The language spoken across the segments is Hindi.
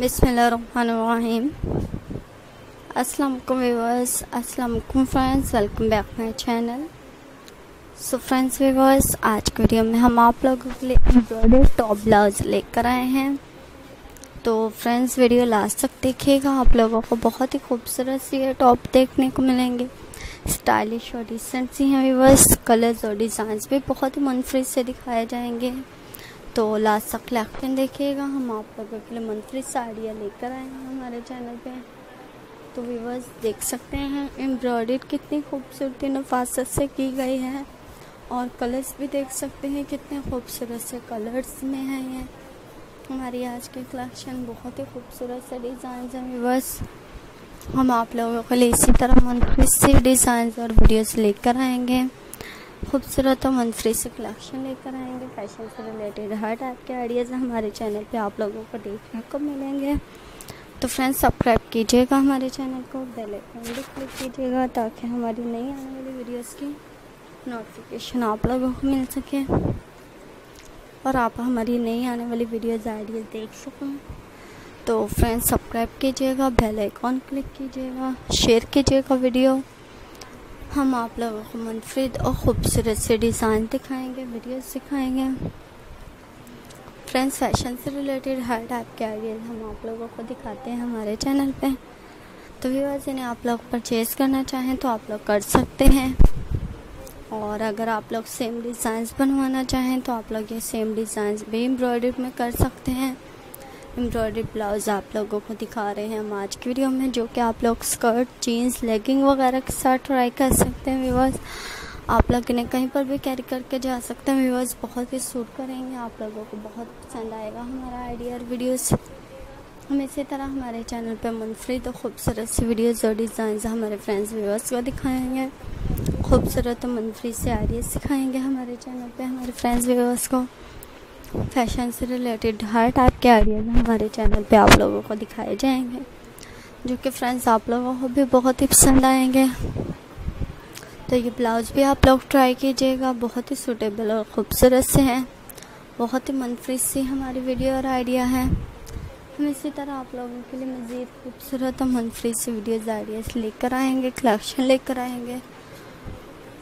बिस्मिल्लाहिर्रहमानिर्रहीम। अस्सलाम वालेकुम व्यूअर्स अस्सलाम वालेकुम friends, welcome back my channel. So friends viewers, आज के वीडियो में हम आप लोगों के लिए एम्ब्रॉयडरी टॉप ब्लाउज लेकर आए हैं। तो फ्रेंड्स वीडियो लास्ट तक देखिएगा, आप लोगों को बहुत ही खूबसूरत सी ये टॉप देखने को मिलेंगे। स्टाइलिश और डिसेंट सी हैं, व्यूअर्स कलर्स और डिज़ाइंस भी बहुत ही मुनफरद से दिखाए जाएँगे। तो लास्ट तक कलेक्शन देखिएगा, हम आप लोगों के लिए मंथली साड़ियाँ लेकर आए हैं हमारे चैनल पे। तो व्यूवर्स देख सकते हैं एम्ब्रॉयडरी कितनी खूबसूरती, नफासत से की गई है। और कलर्स भी देख सकते हैं, कितने खूबसूरत से कलर्स में हैं ये। हमारी आज की कलेक्शन बहुत ही खूबसूरत से डिज़ाइन हैं व्यूवर्स हम आप लोगों के लिए इसी तरह मंथली से डिज़ाइन और वीडियोस लेकर आएँगे। खूबसूरत और मंथली से कलेक्शन लेकर आएँगे। फ़ैशन से रिलेटेड हर टाइप के आइडियाज़ हमारे चैनल पे, आप लोगों को देखने को मिलेंगे। तो फ्रेंड्स सब्सक्राइब कीजिएगा हमारे चैनल को बेल आइकन भी क्लिक कीजिएगा ताकि हमारी नई आने वाली वीडियोस की नोटिफिकेशन आप लोगों को मिल सके। और आप हमारी नई आने वाली वीडियोज़ आइडियाज़ देख सकें। तो फ्रेंड्स सब्सक्राइब कीजिएगा बेल आइकॉन क्लिक कीजिएगा शेयर कीजिएगा वीडियो हम आप लोगों को मुनफरद और ख़ूबसूरत से डिज़ाइन दिखाएँगे वीडियोस सिखाएँगे फ्रेंड्स फ़ैशन से रिलेटेड हर टाइप के आइडियाज़ हम आप लोगों को दिखाते हैं हमारे चैनल पे। तो व्यूअर्स इन्हें आप लोग परचेज़ करना चाहें तो आप लोग कर सकते हैं। और अगर आप लोग सेम डिज़ाइंस बनवाना चाहें तो आप लोग ये सेम डिज़ाइंस भी एम्ब्रॉयडरी में कर सकते हैं। एम्ब्रॉयडरी ब्लाउज़ आप लोगों को दिखा रहे हैं हम आज की वीडियो में, जो कि आप लोग स्कर्ट, जीन्स, लेगिंग वगैरह के साथ ट्राई कर सकते हैं व्यूवर्स आप लोग इन्हें कहीं पर भी कैरी करके जा सकते हैं व्यूवर्स बहुत ही सूट करेंगे। आप लोगों को बहुत पसंद आएगा हमारा आइडिया और वीडियोस हम इसी तरह हमारे चैनल पर मुनफरद और खूबसूरत सी वीडियोज़ और डिज़ाइन हमारे फ्रेंड्स व्यूवर्स को दिखाएँगे। खूबसूरत और मुनफरद से आइडियाज़ सिखाएँगे हमारे चैनल पे, हमारे फ्रेंड्स व्यूवर्स को। फ़ैशन से रिलेटेड हर टाइप के आइडियाज़ हमारे चैनल पे आप लोगों को दिखाए जाएँगे, जो कि फ्रेंड्स आप लोगों को भी बहुत ही पसंद आएँगे। तो ये ब्लाउज़ भी आप लोग ट्राई कीजिएगा, बहुत ही सूटेबल और ख़ूबसूरत से हैं, बहुत ही मनफरद सी हमारी वीडियो और आइडिया है। हम इसी तरह आप लोगों के लिए मज़ीद खूबसूरत और मनफरद सी वीडियोज़ आइडियाज़ लेकर आएँगे कलेक्शन लेकर आएँगे।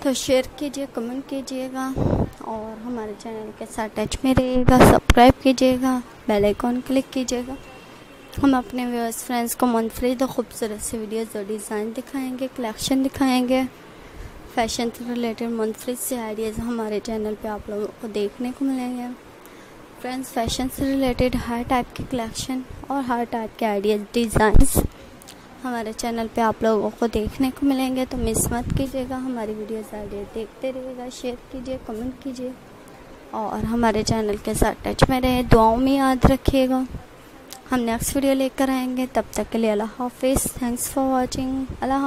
तो शेयर कीजिए कमेंट कीजिएगा। और हमारे चैनल के साथ टच में रहिएगा, सब्सक्राइब कीजिएगा, बेल आइकॉन क्लिक कीजिएगा। हम अपने व्यूअर्स फ्रेंड्स को मुनफरद और खूबसूरत से वीडियोज़ और डिज़ाइन दिखाएँगे कलेक्शन दिखाएँगे। फ़ैशन से रिलेटेड मुनफरद से आइडियाज़ हमारे चैनल पे आप लोगों को देखने को मिलेंगे। फ्रेंड्स फ़ैशन से रिलेटेड हर टाइप के कलेक्शन और हर टाइप के आइडियाज़ डिज़ाइंस हमारे चैनल पे आप लोगों को देखने को मिलेंगे तो मिस मत कीजिएगा, हमारी वीडियो सारे देखते रहिएगा शेयर कीजिए कमेंट कीजिए, और हमारे चैनल के साथ टच में रहे, दुआओं में याद रखिएगा। हम नेक्स्ट वीडियो लेकर आएँगे, तब तक के लिए अल्लाह हाफिज़ थैंक्स फॉर वॉचिंग अल्लाह